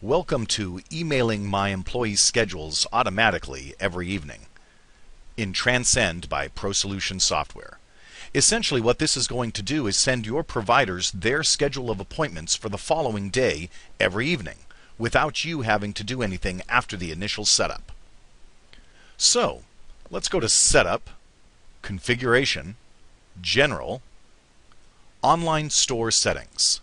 Welcome to emailing my employees' schedules automatically every evening in Transcend by ProSolutions Software. Essentially, what this is going to do is send your providers their schedule of appointments for the following day every evening without you having to do anything after the initial setup. So, let's go to Setup, Configuration, General, Online Store Settings.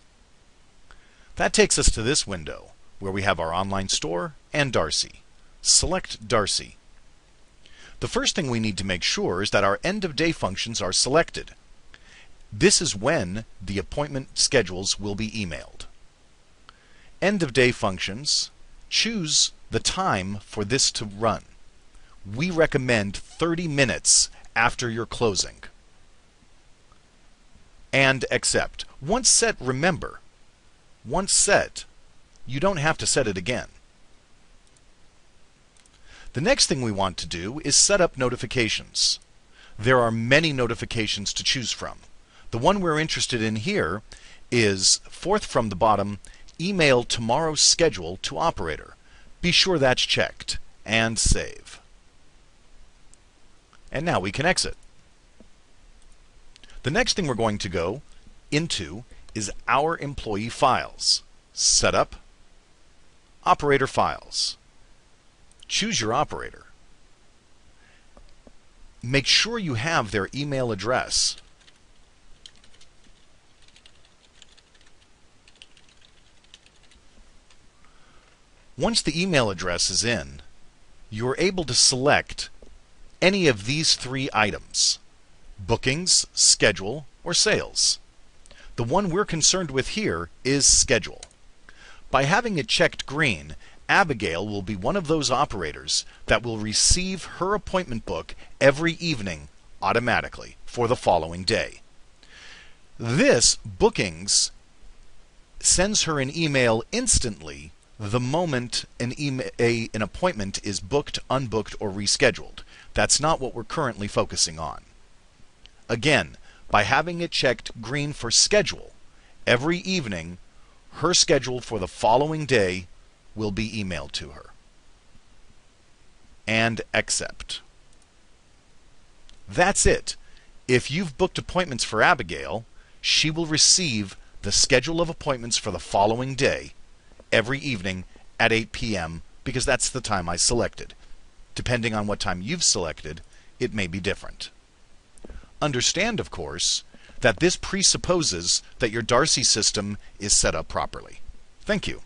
That takes us to this window where we have our online store and Darcy. Select Darcy. The first thing we need to make sure is that our end of day functions are selected. This is when the appointment schedules will be emailed. End of day functions, choose the time for this to run. We recommend 30 minutes after your closing. And accept. Once set, remember, once set, you don't have to set it again. The next thing we want to do is set up notifications. There are many notifications to choose from. The one we're interested in here is fourth from the bottom, email tomorrow's schedule to operator. Be sure that's checked and save. And now we can exit. The next thing we're going to go into is our employee files. Setup, Operator Files. Choose your operator. Make sure you have their email address. Once the email address is in, you are able to select any of these three items bookings, schedule, or sales. The one we're concerned with here is schedule. By having it checked green, Abigail will be one of those operators that will receive her appointment book every evening automatically for the following day. This bookings sends her an email instantly the moment an, email, a, an appointment is booked, unbooked, or rescheduled. That's not what we're currently focusing on. Again, by having it checked green for schedule, every evening her schedule for the following day will be emailed to her. And accept. That's it. If you've booked appointments for Abigail, she will receive the schedule of appointments for the following day every evening at 8 p.m. because that's the time I selected. Depending on what time you've selected, it may be different. Understand, of course, that this presupposes that your Darcy system is set up properly. Thank you.